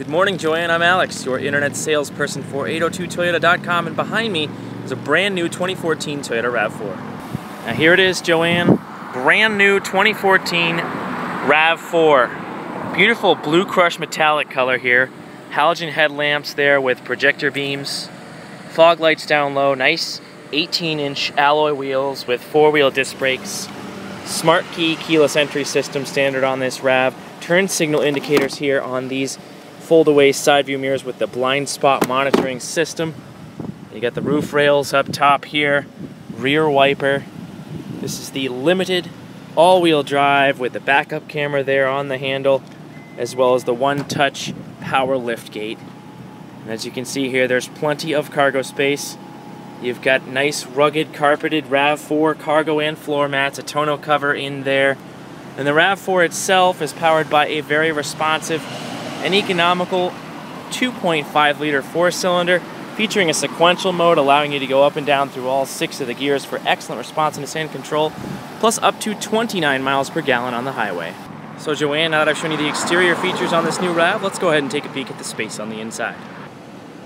Good morning, Joanne. I'm Alex, your internet salesperson for 802toyota.com, and behind me is a brand new 2014 Toyota RAV4. Now, here it is, Joanne. Brand new 2014 RAV4. Beautiful blue crush metallic color here. Halogen headlamps there with projector beams. Fog lights down low. Nice 18 inch alloy wheels with four wheel disc brakes. Smart key keyless entry system standard on this RAV. Turn signal indicators here on these fold away side view mirrors with the blind spot monitoring system. You got the roof rails up top here, rear wiper. This is the limited all wheel drive with the backup camera there on the handle, as well as the one touch power lift gate. And as you can see here, there's plenty of cargo space. You've got nice rugged carpeted RAV4 cargo and floor mats, a tonneau cover in there. And the RAV4 itself is powered by a very responsive an economical 2.5 liter four cylinder featuring a sequential mode allowing you to go up and down through all six of the gears for excellent responsiveness and control, plus up to 29 miles per gallon on the highway. So Joanne, now that I've shown you the exterior features on this new RAV, let's go ahead and take a peek at the space on the inside.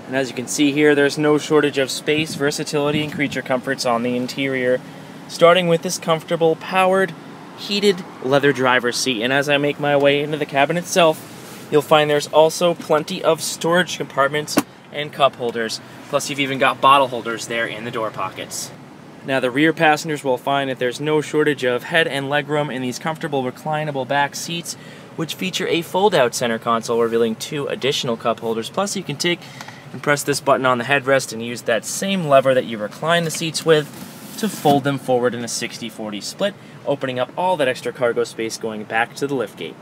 And as you can see here, there's no shortage of space, versatility, and creature comforts on the interior, starting with this comfortable, powered, heated leather driver's seat. And as I make my way into the cabin itself, You'll find there's also plenty of storage compartments and cup holders, plus you've even got bottle holders there in the door pockets. Now the rear passengers will find that there's no shortage of head and legroom in these comfortable reclinable back seats, which feature a fold-out center console revealing two additional cup holders. Plus you can take and press this button on the headrest and use that same lever that you recline the seats with to fold them forward in a 60-40 split, opening up all that extra cargo space going back to the liftgate.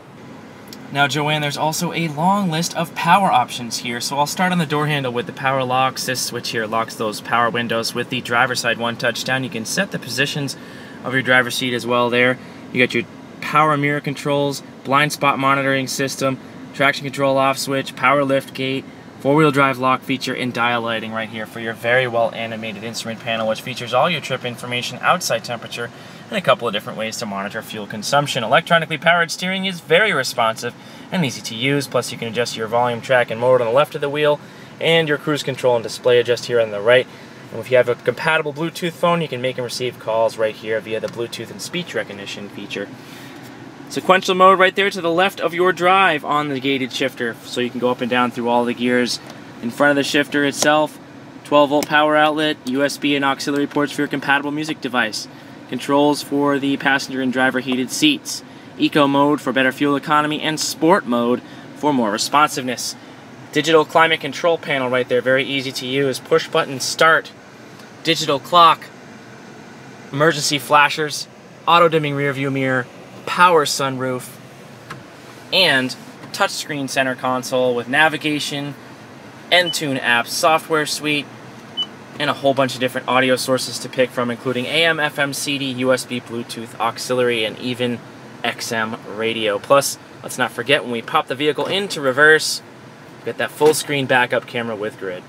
Now, Joanne, there's also a long list of power options here. So I'll start on the door handle with the power locks. This switch here locks those power windows with the driver's side one touch down. You can set the positions of your driver's seat as well there. You got your power mirror controls, blind spot monitoring system, traction control off switch, power lift gate, four-wheel drive lock feature, and dial lighting right here for your very well animated instrument panel, which features all your trip information, outside temperature, and a couple of different ways to monitor fuel consumption. Electronically powered steering is very responsive and easy to use, plus you can adjust your volume, track, and mode on the left of the wheel, and your cruise control and display adjust here on the right. And if you have a compatible Bluetooth phone, you can make and receive calls right here via the Bluetooth and speech recognition feature. Sequential mode right there to the left of your drive on the gated shifter, so you can go up and down through all the gears. In front of the shifter itself, 12 volt power outlet, USB and auxiliary ports for your compatible music device. Controls for the passenger and driver heated seats, eco mode for better fuel economy, and sport mode for more responsiveness. Digital climate control panel right there, very easy to use. Push button start, digital clock, emergency flashers, auto dimming rear view mirror, power sunroof, and touchscreen center console with navigation, Entune apps, software suite, and a whole bunch of different audio sources to pick from, including AM, FM, CD, USB, Bluetooth, auxiliary, and even XM radio. Plus, let's not forget when we pop the vehicle into reverse, get that full screen backup camera with grid.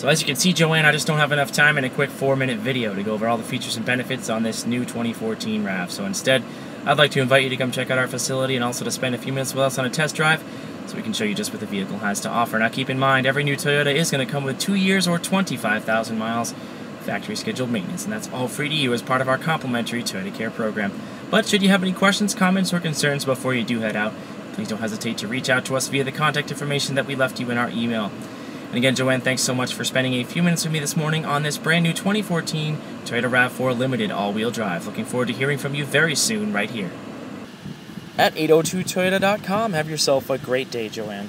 So as you can see, Joanne, I just don't have enough time in a quick four minute video to go over all the features and benefits on this new 2014 RAV. So instead, I'd like to invite you to come check out our facility and also to spend a few minutes with us on a test drive so we can show you just what the vehicle has to offer. Now keep in mind, every new Toyota is going to come with two years or 25,000 miles factory scheduled maintenance, and that's all free to you as part of our complimentary Toyota Care program. But should you have any questions, comments, or concerns before you do head out, please don't hesitate to reach out to us via the contact information that we left you in our email. And again, Joanne, thanks so much for spending a few minutes with me this morning on this brand new 2014 Toyota RAV4 Limited all-wheel drive. Looking forward to hearing from you very soon right here at 802toyota.com. Have yourself a great day, Joanne.